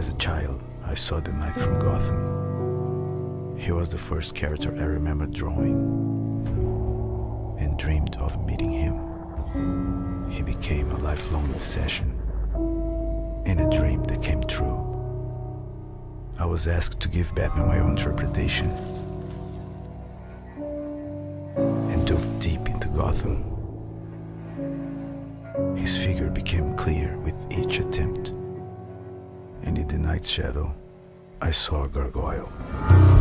As a child, I saw the Knight from Gotham. He was the first character I remember drawing and dreamed of meeting him. He became a lifelong obsession and a dream that came true. I was asked to give Batman my own interpretation and dove deep into Gotham. His figure became clear with each attempt, the night's shadow, I saw a gargoyle.